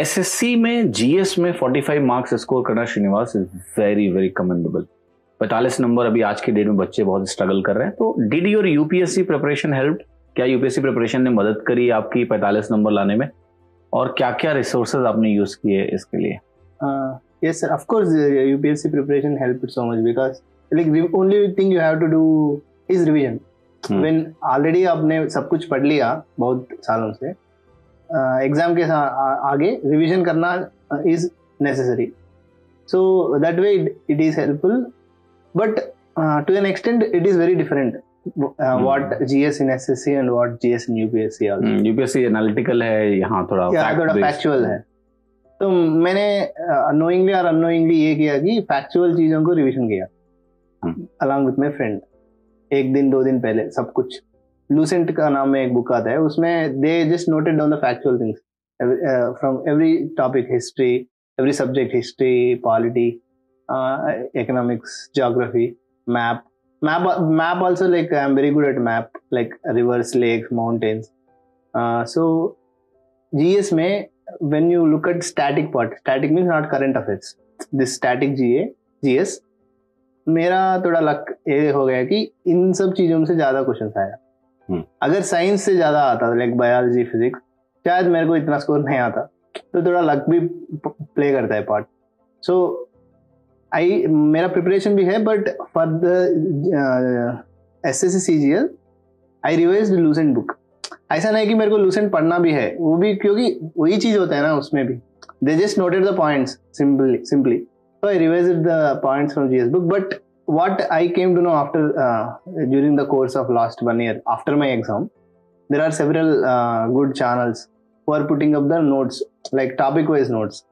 SSC में GS में 45 marks score करना Srinivas is very very commendable पैंतालीस नंबर अभी आज के डेट में बच्चे बहुत स्ट्रगल कर रहे हैं। तो did your UPSC preparation help क्या यूपीएससी प्रिपरेशन ने मदद करी आपकी पैंतालीस नंबर लाने में? और क्या क्या रिसोर्सेज आपने यूज़ किए इसके लिए? Yes sir. Of course uh, upsc preparation helped so much because like the only thing you have to do is revision. Hmm. आपने सब कुछ पढ़ लिया बहुत सालों से एग्ज़ाम के आ- आगे रिवीजन करना is necessary so that way it is helpful but to an extent it is very different what GS in SSC and what GS in UPSC UPSC analytical है यहाँ थोड़ा थोड़ा फैक्चुअल है। तो मैंने अनोइंगली और अनोइंगली ये किया कि फैक्चुअल चीज़ों को रिविजन किया। अलॉन्ग विथ माई फ्रेंड एक दिन दो दिन पहले सब कुछ। लूसेंट का नाम में एक बुक आता है, उसमें they just noted down the factual things from every topic history every subject history polity economics geography map map map also like I am very good at map like rivers lake mountains so G S में when you look at static part static means not current affairs this static G A G S मेरा थोड़ा luck ये हो गया कि इन सब चीज़ों से ज़्यादा क्वेश्चन आया। अगर साइंस से ज़्यादा आता लाइक बायोलॉजी फिजिक्स शायद मेरे को इतना स्कोर नहीं आता। तो थोड़ा लक भी प्ले करता है पार्ट सो आई मेरा प्रिपरेशन भी है but for the S S C G L I revise Lucent book ऐसा नहीं कि मेरे को लूसेंट पढ़ना भी है, वो भी क्योंकि वही चीज़ होता है ना उसमें भी। They just noted the points simply simply so, i revised the points from gs book, but what i came to know after uh, during the course of last one year after my exam there are several uh, good channels who are putting up the notes like topic wise notes.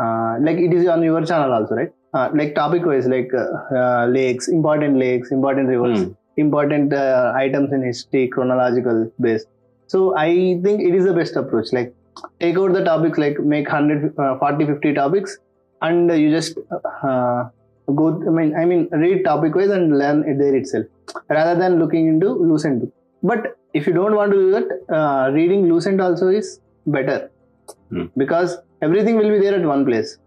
Uh, like it is on your channel also right? Uh, like topic wise like uh, uh, lakes important lakes important rivers Hmm. important uh, items in history chronological based so i think it is the best approach. Like take out the topics like make 100 uh, 40 50 topics and you just uh, go i mean i mean read topic wise and learn it there itself rather than looking into lucent book. But if you don't want to do that uh, reading lucent also is better. Hmm. because everything will be there at one place